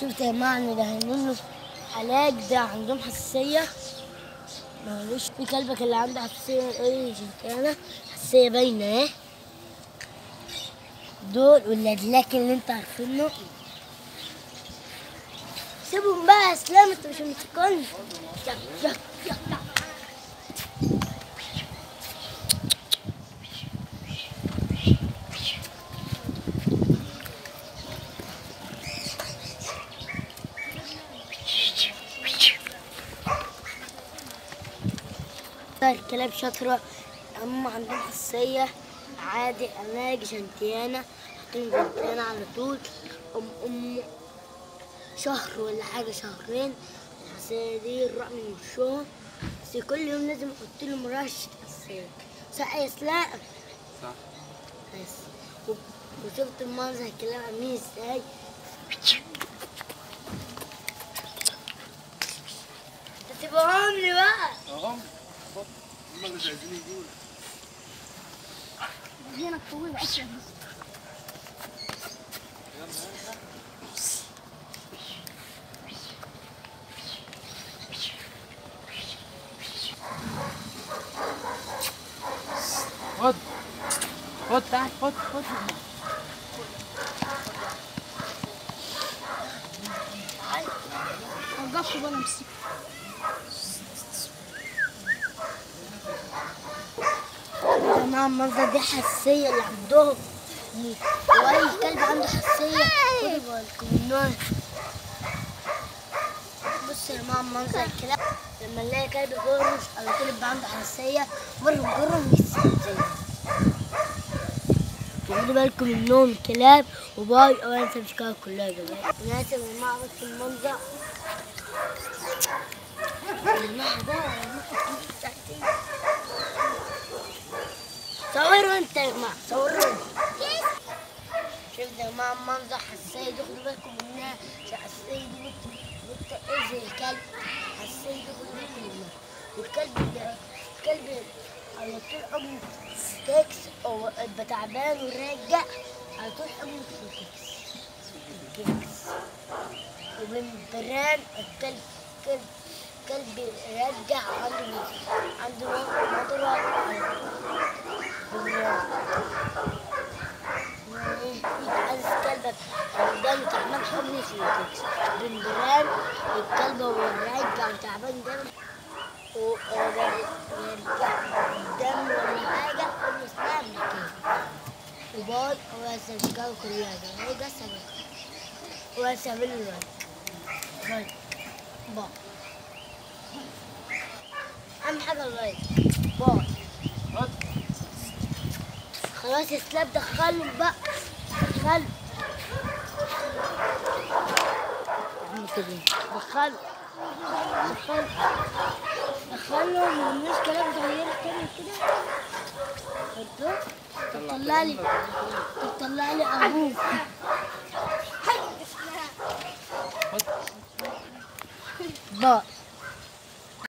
شفت يا جماعة ان دهنين له علاج ده عندهم حساسية. معلش في كلبك اللي عنده حساسية إيه أنا حساسية باينة اهي. دول واللدلاك اللي انت عارفينه. سيبهم بقى يا اسلام انت مش مسكني الكلاب شاطرة هم عندهم حساسية. عادي أناجي شنتيانة حاطين شنتيانة على طول. أم أم شهر ولا حاجة شهرين. الحساسية دي الرقم من وشهم. بس كل يوم لازم أحط لهم رشة حساسية. صح يا إسلام؟ صح. بس. وشفت المنظر الكلاب عاملين إزاي تسيبهم لي بقى اهم هنا طويلة أصلا خد خد تعال خد. خد وقفت وأنا مسك يا جماعة المنظر دي حساسية اللي عندهم. وأي كلب عنده حساسية خدوا بالكم. بصوا يا جماعة منظر الكلاب. لما نلاقي كلب جرش أو كلب عنده حساسية مرة نجرهم يستنزل خدوا بالكم منهم الكلاب وباي أو أنا تمسكها كلها يا جماعة. ناس يا جماعة بصوا المنظر. المنظر ده المنظر تحتيه صوروا انت يا جماعة صوروا شفت يا جماعة منظر حساسيه خدوا بالكم منها حساسيه دي بت- بتأذي الكلب حساسيه دي خدوا بالكم منها والكلب ده الكلب على طول عمره تكس أو يبقى تعبان وراجع على طول عمره تكس تكس وبالبران الكلب كلب كلب يرجع عنده عنده مضرة عايز كلبك قدام تعبان حضني في الكتف بندران الكلب وهو راجع تعبان دم ويرجع دم ولا حاجة حضني اسمها مكان وباي واسمكاو كلها هي ده سبب الواد باي باي أهم حاجة باي خد خلاص يا سلاب دخلهم بقى. دخلهم عم كده دخلهم دخلهم دخلهم والناس كلام اتغيرت تاني كده. برضو طلع لي. طلع لي أبوك. باي.